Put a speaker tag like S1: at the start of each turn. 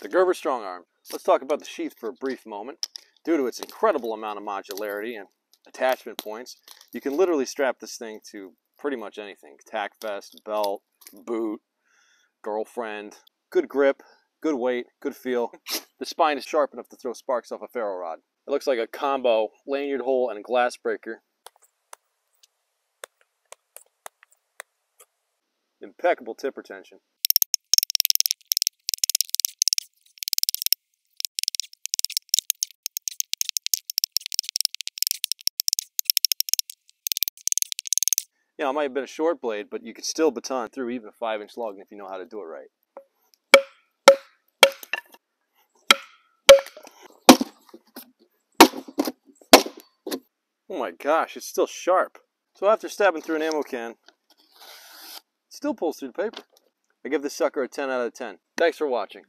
S1: The Gerber StrongArm. Let's talk about the sheath for a brief moment. Due to its incredible amount of modularity and attachment points, you can literally strap this thing to pretty much anything. Tac vest, belt, boot, girlfriend. Good grip, good weight, good feel. The spine is sharp enough to throw sparks off a ferro rod. It looks like a combo lanyard hole and glass breaker. Impeccable tip retention. You know, it might have been a short blade, but you could still baton through even a five inch log if you know how to do it right. Oh my gosh, it's still sharp. So after stabbing through an ammo can, it still pulls through the paper. I give this sucker a 10 out of 10. Thanks for watching.